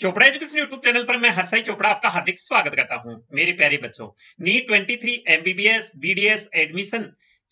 Chopra education YouTube channel पर मैं हर्षाई चोपड़ा आपका हार्दिक स्वागत करता हूँ, मेरे प्यारे बच्चों। नीट 23 एमबीबीएस बीडीएस एडमिशन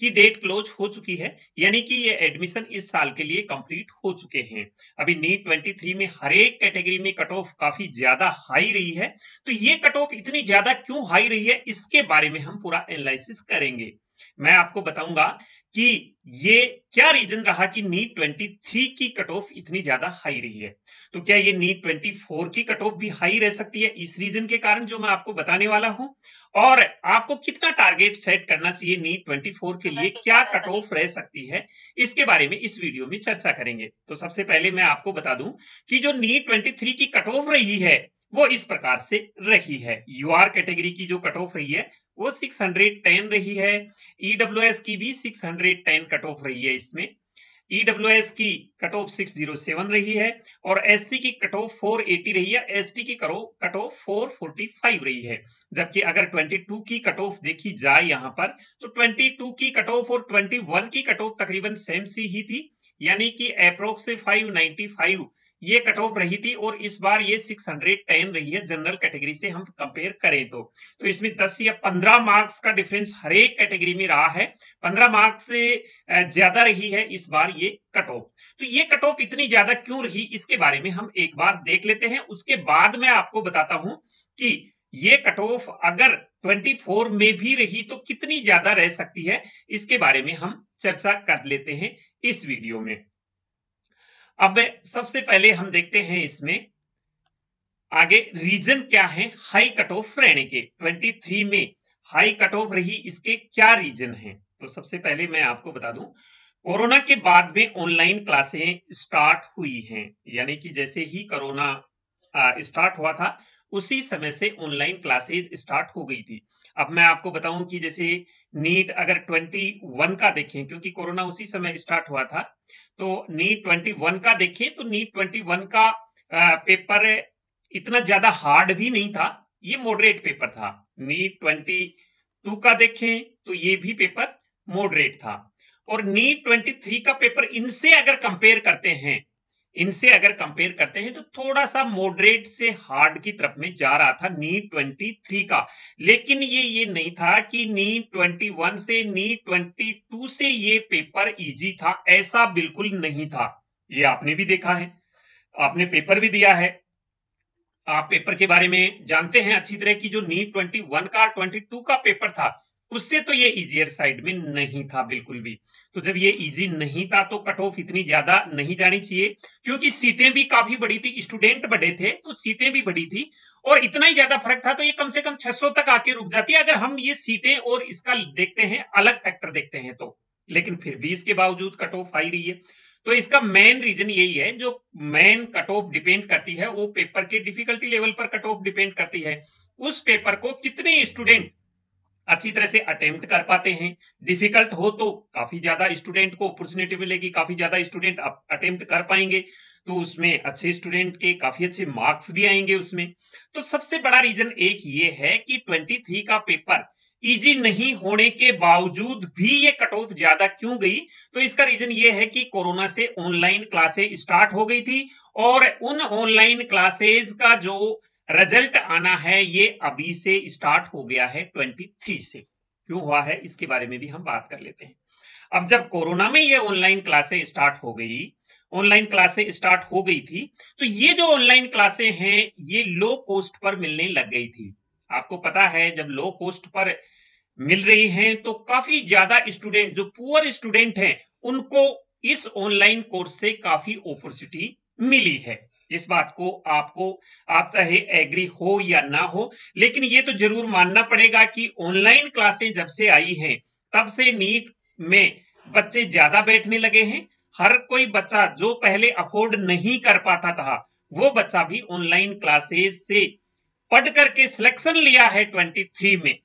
की डेट क्लोज हो चुकी है, यानी कि ये एडमिशन इस साल के लिए कंप्लीट हो चुके हैं। अभी नीट 23 में हर एक कैटेगरी में कट ऑफ़ काफ़ी ज़्यादा हाई रही है। तो ये कट ऑफ़ इतनी ज़्यादा क्यों हाई रही है, इसके बारे में हम पूरा एनालिसिस करेंगे। मैं आपको बताऊँगा कि ये क्या रीजन रहा कि नीट 23 की कट ऑफ़ इतनी ज़्यादा हाई रही है? तो क्या ये नीट 24 की कट ऑफ़ भी हाई रह सकती है? इस रीजन के कारण जो मैं आपको बताने वाला हूँ। और आपको कितना टारगेट सेट करना चाहिए नीट 24 के लिए? क्या कट ऑफ़ रह सकती है? इसके बारे में इस वीडियो में चर्चा करेंगे। तो सबसे पहले मैं आपको बता दूँ कि जो नीट 23 की कट ऑफ़ रही है वो इस प्रकार से रही है। यू आर कैटेगरी की जो कट ऑफ़ रही है, वो 610 रही है। ईडब्ल्यूएस e की भी 610 कट ऑफ़ रही है इसमें। ईडब्ल्यूएस e की कट ऑफ़ 607 रही है और एससी की कट ऑफ़ 480 रही है। एसटी की कट ऑफ़ 445 रही है। जबकि अगर 22 की कट ऑफ़ देखी जाए यहाँ पर तो 22 की कट ऑफ़ और 21 की कट ऑफ़ तकरीबन सेम सी ही थी। यानी कि अप्रोक्स 595 ये कट ऑफ़ रही थी और इस बार ये 610 रही है जनरल कैटेगरी से हम कंपेयर करें तो। तो इसमें 10 या 15 मार्क्स का डिफरेंस हर एक कैटेगरी में रहा है। 15 मार्क्स से ज़्यादा रही है इस बार ये कट ऑफ़ तो ये कट ऑफ़ इतनी ज़्यादा क्यों रही, इसके बारे में हम एक बार देख लेते हैं। उसके बाद मैं आपको बताता हूँ कि ये कट ऑफ़ अगर 24 में भी रही तो कितनी ज़्यादा रह सकती है, इसके बारे में हम चर्चा कर लेते हैं इस वीडियो में। अब सबसे पहले हम देखते हैं इसमें, आगे रीजन क्या है हाई कट ऑफ़ रहने के 23 में हाई कट ऑफ़ रही इसके क्या रीजन है? तो सबसे पहले मैं आपको बता दूँ, कोरोना के बाद में ऑनलाइन क्लासें स्टार्ट हुई हैं, यानी कि जैसे ही कोरोना स्टार्ट हुआ था उसी समय से ऑनलाइन क्लासेज स्टार्ट हो गई थी। अब मैं आपको बताऊँ कि जैसे नीट अगर 21 का देखें, क्योंकि कोरोना उसी समय स्टार्ट हुआ था तो नीट 21 का देखें तो नीट 21 का पेपर इतना ज़्यादा हार्ड भी नहीं था, ये मॉडरेट पेपर था। नीट 22 का देखें तो ये भी पेपर मॉडरेट था। और नीट 23 का पेपर इनसे अगर कंपेयर करते हैं इनसे अगर कंपेयर करते हैं तो थोड़ा सा मॉडरेट से हार्ड की तरफ़ में जा रहा था नीट 23 का। लेकिन ये ये नहीं था कि नीट 21 से नीट 22 से ये पेपर इजी था। ऐसा बिल्कुल नहीं था। ये आपने भी देखा है। आपने पेपर भी दिया है। आप पेपर के बारे में जानते हैं अच्छी तरह की जो नीट 21 का 22 का पेपर था उससे तो ये इजियर साइड में नहीं था बिल्कुल भी। तो जब ये इजी नहीं था तो कट ऑफ़ इतनी ज़्यादा नहीं जानी चाहिए, क्योंकि सीटें भी काफ़ी बड़ी थी। स्टूडेंट बड़े थे तो सीटें भी बड़ी थी, और इतना ही ज़्यादा फ़र्क था तो ये कम से कम 600 तक आके रुक जाती है। अगर हम ये सीटें और इसका देखते हैं, अलग फैक्टर देखते हैं तो। लेकिन फिर भी इसके बावजूद कट ऑफ़ आई रही है। तो इसका मेन रीजन यही है, जो मेन कट ऑफ़ डिपेंड करती है, वो पेपर के डिफिकल्टी लेवल पर कट ऑफ़ डिपेंड करती है। उस पेपर को कितने स्टूडेंट अच्छी तरह से अटेम्प्ट कर पाते हैं। डिफ़िकल्ट हो तो काफ़ी ज़्यादा स्टूडेंट को अपॉर्चुनिटी मिलेगी, काफ़ी ज़्यादा स्टूडेंट अटेम्प्ट कर पाएँगे। तो उसमें अच्छे स्टूडेंट के काफ़ी अच्छे मार्क्स भी आएँगे उसमें। तो सबसे बड़ा रीजन एक ये है कि 23 का पेपर इजी नहीं होने के बावजूद भी ये कट ऑफ़ ज़्यादा क्यों गई? तो इसका रीजन ये है कि कोरोना से ऑनलाइन क्लासेस स्टार्ट हो गई थी और उन ऑनलाइन क्लासेस का जो रिज़ल्ट आना है, ये अभी से स्टार्ट हो गया है 23 से। क्यों हुआ है, इसके बारे में भी हम बात कर लेते हैं। अब जब कोरोना में ये ऑनलाइन क्लासें स्टार्ट हो गई ऑनलाइन क्लासें स्टार्ट हो गई थी तो ये जो ऑनलाइन क्लासें हैं, ये लो कॉस्ट पर मिलने लग गई थी। आपको पता है, जब लो कॉस्ट पर मिल रही हैं तो काफ़ी ज़्यादा स्टूडेंट जो पुअर स्टूडेंट हैं, उनको इस ऑनलाइन कोर्स से काफ़ी अपॉर्चुनिटी मिली है। इस बात को आपको, आप चाहे एग्री हो या ना हो, लेकिन ये तो ज़रूर मानना पड़ेगा कि ऑनलाइन क्लासें जब से आई हैं, तब से नीट में बच्चे ज़्यादा बैठने लगे हैं। हर कोई बच्चा जो पहले अफोर्ड नहीं कर पाता था, वो बच्चा भी ऑनलाइन क्लासेस से पढ़ करके सिलेक्शन लिया है 23 में।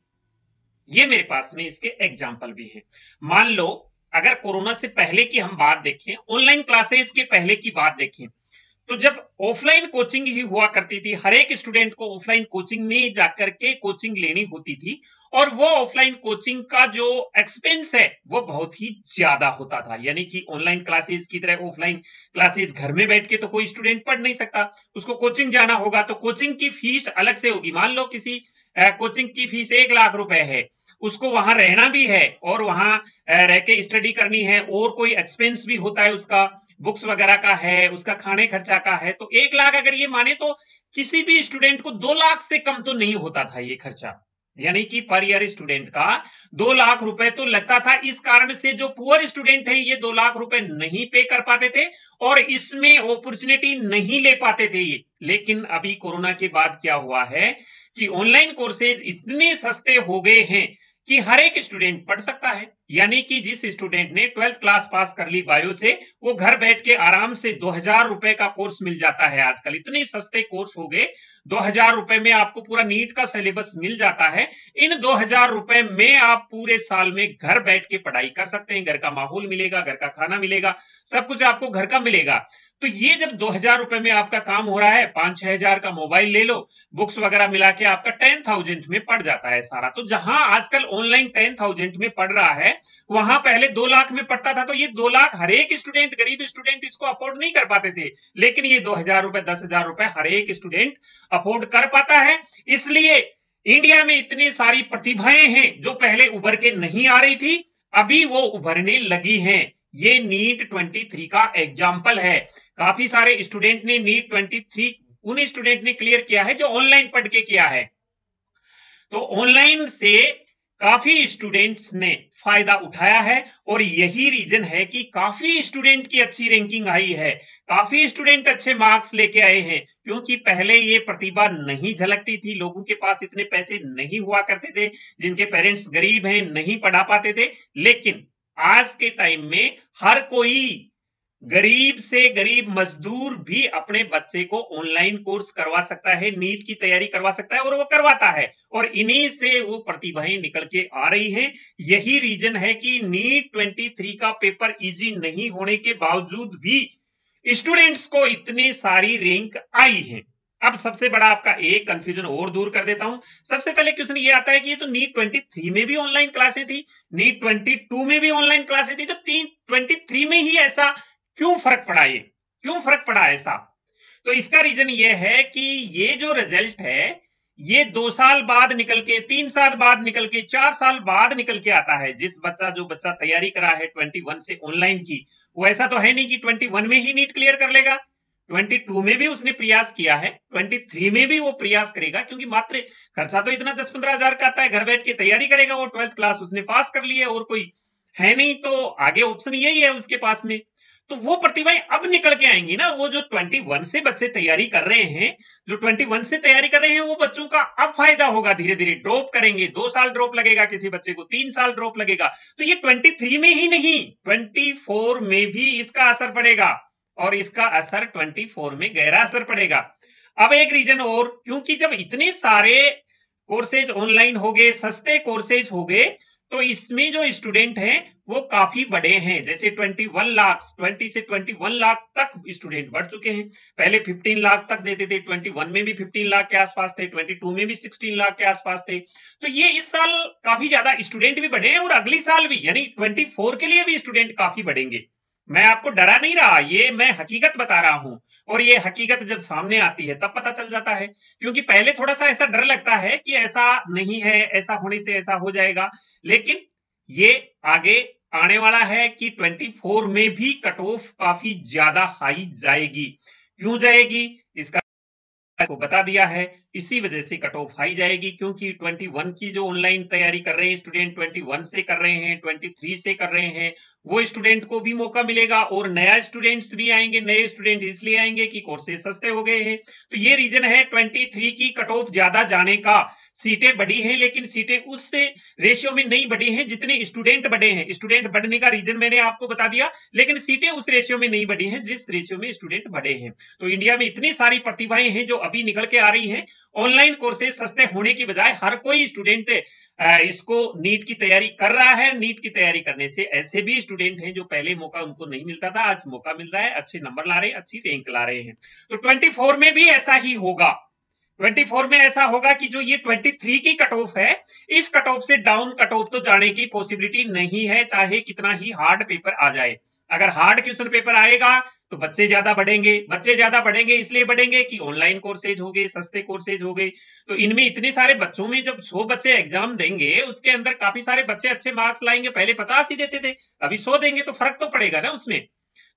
ये मेरे पास में इसके एग्ज़ाम्पल भी हैं। मान लो, अगर कोरोना से पहले की हम बात देखें ऑनलाइन क्लासेस के पहले की बात देखें तो जब ऑफलाइन कोचिंग ही हुआ करती थी, हर एक स्टूडेंट को ऑफलाइन कोचिंग में जाकर के कोचिंग लेनी होती थी और वो ऑफलाइन कोचिंग का जो एक्सपेंस है, वो बहुत ही ज़्यादा होता था। यानी कि ऑनलाइन क्लासेस की तरह ऑफलाइन क्लासेस घर में बैठ के तो कोई स्टूडेंट पढ़ नहीं सकता, उसको कोचिंग जाना होगा तो कोचिंग की फ़ीस अलग से होगी। मान लो किसी कोचिंग की फ़ीस एक लाख रुपए है, उसको वहाँ रहना भी है और वहाँ रह के स्टडी करनी है और कोई एक्सपेंस भी होता है उसका बुक्स वगैरह का है, उसका खाने खर्चा का है तो एक लाख अगर ये माने तो किसी भी स्टूडेंट को दो लाख से कम तो नहीं होता था ये खर्चा। यानी कि पर ईयर स्टूडेंट का दो लाख रुपए तो लगता था, इस कारण से जो पुअर स्टूडेंट है, ये दो लाख रुपए नहीं पे कर पाते थे और इसमें अपॉर्चुनिटी नहीं ले पाते थे ये। लेकिन अभी कोरोना के बाद क्या हुआ है कि ऑनलाइन कोर्सेज इतने सस्ते हो गए हैं कि हर एक स्टूडेंट पढ़ सकता है। यानी कि जिस स्टूडेंट ने ट्वेल्थ क्लास पास कर ली बायो से, वो घर बैठ के आराम से दो हज़ार रुपए का कोर्स मिल जाता है आजकल। इतने सस्ते कोर्स हो गए, दो हज़ार रुपए में आपको पूरा नीट का सिलेबस मिल जाता है। इन दो हज़ार रुपए में आप पूरे साल में घर बैठ के पढ़ाई कर सकते हैं। घर का माहौल मिलेगा, घर का खाना मिलेगा, सब कुछ आपको घर का मिलेगा। तो ये जब दो हज़ार रुपए में आपका काम हो रहा है, पाँच छह हज़ार का मोबाइल ले लो, बुक्स वगैरह मिला के आपका टेन थाउज़ेंड में पड़ जाता है सारा। तो जहाँ आजकल ऑनलाइन टेन थाउज़ेंड में पड़ रहा है, वहाँ पहले दो लाख में पड़ता था। तो ये दो लाख हर एक स्टूडेंट, गरीब स्टूडेंट इसको अफोर्ड नहीं कर पाते थे। लेकिन ये दो हज़ार रुपए, दस हज़ार रुपए हर एक स्टूडेंट अफोर्ड कर पाता है। इसलिए इंडिया में इतनी सारी प्रतिभाएँ हैं जो पहले उभर के नहीं आ रही थी, अभी वो उभरने लगी हैं। ये नीट 23 का एग्ज़ाम्पल है। काफ़ी सारे स्टूडेंट ने नीट 23 उन स्टूडेंट ने क्लियर किया है जो ऑनलाइन पढ़ के किया है। तो ऑनलाइन से काफ़ी स्टूडेंट्स ने फ़ायदा उठाया है और यही रीजन है कि काफ़ी स्टूडेंट की अच्छी रैंकिंग आई है। काफ़ी स्टूडेंट अच्छे मार्क्स लेके आए हैं, क्योंकि पहले ये प्रतिभा नहीं झलकती थी। लोगों के पास इतने पैसे नहीं हुआ करते थे, जिनके पेरेंट्स गरीब हैं, नहीं पढ़ा पाते थे। लेकिन आज के टाइम में हर कोई गरीब से गरीब मजदूर भी अपने बच्चे को ऑनलाइन कोर्स करवा सकता है नीट की तैयारी करवा सकता है और वो करवाता है। और इन्हीं से वो प्रतिभाएँ निकल के आ रही हैं। यही रीजन है कि नीट 23 का पेपर इजी नहीं होने के बावजूद भी स्टूडेंट्स को इतनी सारी रैंक आई है। अब सबसे बड़ा आपका एक कंफ्यूजन और दूर कर देता हूँ। सबसे पहले क्वेश्चन ये आता है कि ये तो नीट 23 में भी ऑनलाइन क्लासें थी नीट 22 में भी ऑनलाइन क्लासें थी तो तीन 23 में ही ऐसा क्यों फ़र्क पड़ा ये? क्यों फ़र्क पड़ा ऐसा? तो इसका रीजन ये है कि ये जो रिज़ल्ट है, ये दो साल बाद निकल के, तीन साल बाद निकल के, चार साल बाद निकल के आता है। जिस बच्चा, जो बच्चा तैयारी करा है 21 से ऑनलाइन की, वो ऐसा तो है नहीं कि 21 में ही नीट क्लियर कर लेगा। 22 में भी उसने प्रयास किया है 23 में भी वो प्रयास करेगा, क्योंकि मात्र खर्चा तो इतना दस पंद्रह हज़ार का आता है, घर बैठ के तैयारी करेगा वो ट्वेल्थ क्लास, उसने पास कर ली है, और कोई है नहीं तो आगे ऑप्शन यही है उसके पास में। तो वो प्रतिभाएँ अब निकल के आएँगी ना, वो जो 21 से बच्चे तैयारी कर रहे हैं, जो 21 से तैयारी कर रहे हैं, वो बच्चों का अब फ़ायदा होगा धीरे धीरे ड्रॉप करेंगे, दो साल ड्रॉप लगेगा किसी बच्चे को, तीन साल ड्रॉप लगेगा। तो ये 23 में ही नहीं 24 में भी इसका असर पड़ेगा। और इसका असर 24 में गहरा असर पड़ेगा। अब एक रीजन और, क्योंकि जब इतने सारे कोर्सेज ऑनलाइन हो गए, सस्ते कोर्सेज हो गए तो इसमें जो स्टूडेंट हैं, वो काफ़ी बड़े हैं। जैसे 21 लाख 20 से 21 लाख तक स्टूडेंट बढ़ चुके हैं। पहले 15 लाख तक देते थे 21 में भी 15 लाख के आसपास थे 22 में भी 16 लाख के आसपास थे। तो ये इस साल काफ़ी ज़्यादा स्टूडेंट भी बढ़े हैं और अगली साल भी, यानी 24 के लिए भी स्टूडेंट काफ़ी बढ़ेंगे। मैं आपको डरा नहीं रहा, ये मैं हकीकत बता रहा हूँ। और ये हकीकत जब सामने आती है, तब पता चल जाता है। क्योंकि पहले थोड़ा सा ऐसा डर लगता है कि ऐसा नहीं है, ऐसा होने से ऐसा हो जाएगा। लेकिन ये आगे आने वाला है कि 24 में भी कट ऑफ़ काफ़ी ज़्यादा हाई जाएगी। क्यों जाएगी? इसका को बता दिया है। इसी वजह से कट ऑफ़ आई जाएगी क्योंकि 21 की जो ऑनलाइन तैयारी कर रहे हैं स्टूडेंट 21 से कर रहे हैं 23 से कर रहे हैं, वो स्टूडेंट को भी मौका मिलेगा और नया स्टूडेंट्स भी आएँगे, नए स्टूडेंट इसलिए आएँगे कि कोर्सेज सस्ते हो गए हैं। तो ये रीजन है 23 की कट ऑफ़ ज़्यादा जाने का। सीटें बढ़ी हैं, लेकिन सीटें उस रेशियो में नहीं बढ़ी हैं जितने स्टूडेंट बढ़े हैं। स्टूडेंट बढ़ने का रीजन मैंने आपको बता दिया, लेकिन सीटें उस रेशियो में नहीं बढ़ी हैं जिस रेशियो में स्टूडेंट बढ़े हैं। तो इंडिया में इतनी सारी प्रतिभाएँ हैं जो अभी निकल के आ रही हैं। ऑनलाइन कोर्सेज सस्ते होने की बजाय हर कोई स्टूडेंट इसको नीट की तैयारी कर रहा है। नीट की तैयारी करने से ऐसे भी स्टूडेंट हैं जो पहले मौका उनको नहीं मिलता था, आज मौका मिल रहा है। अच्छे नंबर ला रहे हैं, अच्छी रैंक ला रहे हैं। तो 24 में भी ऐसा ही होगा। 24 में ऐसा होगा कि जो ये 23 की कट ऑफ़ है, इस कट ऑफ़ से डाउन कट ऑफ़ तो जाने की पॉसिबिलिटी नहीं है, चाहे कितना ही हार्ड पेपर आ जाए। अगर हार्ड क्वेश्चन पेपर आएगा तो बच्चे ज़्यादा बढ़ेंगे। बच्चे ज़्यादा बढ़ेंगे, इसलिए बढ़ेंगे कि ऑनलाइन कोर्सेज हो गए, सस्ते कोर्सेज हो गए। तो इनमें इतने सारे बच्चों में जब सौ बच्चे एग्ज़ाम देंगे, उसके अंदर काफ़ी सारे बच्चे अच्छे मार्क्स लाएँगे, पहले पचास ही देते थे, अभी सौ देंगे तो फ़र्क तो पड़ेगा ना उसमें।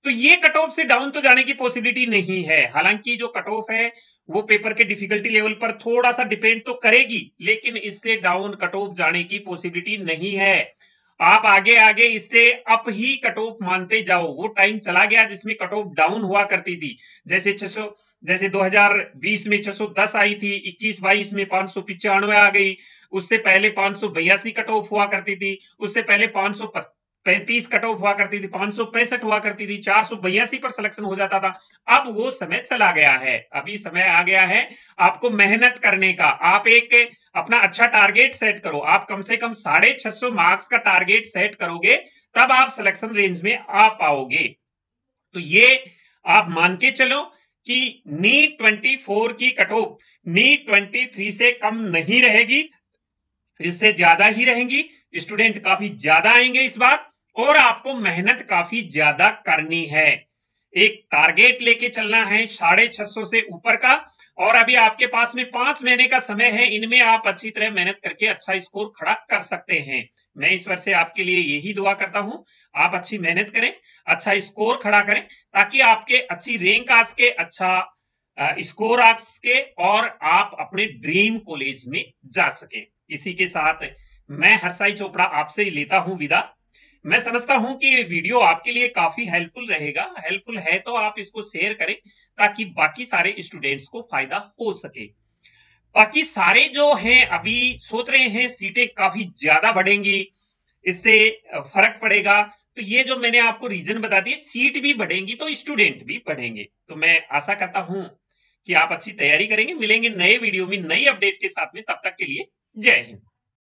तो ये कट ऑफ़ से डाउन तो जाने की पॉसिबिलिटी नहीं है। हालाँकि जो कट ऑफ़ है वो पेपर के डिफिकल्टी लेवल पर थोड़ा सा डिपेंड तो करेगी, लेकिन इससे डाउन कट ऑफ़ जाने की पॉसिबिलिटी नहीं है। आप आगे आगे इससे अप ही कट ऑफ़ मानते जाओ। वो टाइम चला गया जिसमें कट ऑफ़ डाउन हुआ करती थी। जैसे 600 जैसे 2020 में 610 आई थी 21 22 में पाँच सौ आ गई, उससे पहले पाँच सौ कट ऑफ़ हुआ करती थी, उससे पहले पाँच पैंतीस कट ऑफ़ हुआ करती थी, पाँच सौ पैंसठ हुआ करती थी, चार सौ बयासी पर सिलेक्शन हो जाता था। अब वो समय चला गया है। अभी समय आ गया है आपको मेहनत करने का। आप एक अपना अच्छा टारगेट सेट करो। आप कम से कम साढ़े छह सौ मार्क्स का टारगेट सेट करोगे, तब आप सिलेक्शन रेंज में आ पाओगे। तो ये आप मान के चलो कि नीट ट्वेंटी फोर की cut off NEET twenty three से कम नहीं रहेगी, इससे ज़्यादा ही रहेंगी। स्टूडेंट काफ़ी ज़्यादा आएँगे इस बार। और आपको मेहनत काफ़ी ज़्यादा करनी है। एक टारगेट लेके चलना है साढ़े छह सौ से ऊपर का, और अभी आपके पास में पाँच महीने का समय है, इनमें आप अच्छी तरह मेहनत करके अच्छा स्कोर खड़ा कर सकते हैं। मैं ईश्वर से आपके लिए यही दुआ करता हूँ, आप अच्छी मेहनत करें अच्छा स्कोर खड़ा करें, ताकि आपके अच्छी रैंक आ सके अच्छा स्कोर आ सके और आप अपने ड्रीम कॉलेज में जा सके। इसी के साथ मैं हरसाई चोपड़ा आपसे लेता हूँ विदा। मैं समझता हूँ कि वीडियो आपके लिए काफ़ी हेल्पफुल रहेगा। हेल्पफुल है तो आप इसको शेयर करें ताकि बाकी सारे स्टूडेंट्स को फ़ायदा हो सके। बाकी सारे जो हैं, अभी सोच रहे हैं, सीटें काफ़ी ज़्यादा बढ़ेंगी, इससे फ़र्क पड़ेगा। तो ये जो मैंने आपको रीजन बता दिए सीट भी बढ़ेंगी तो स्टूडेंट भी बढ़ेंगे। तो मैं आशा करता हूँ कि आप अच्छी तैयारी करेंगे। मिलेंगे नए वीडियो में नई अपडेट के साथ में। तब तक के लिए जय हिंद।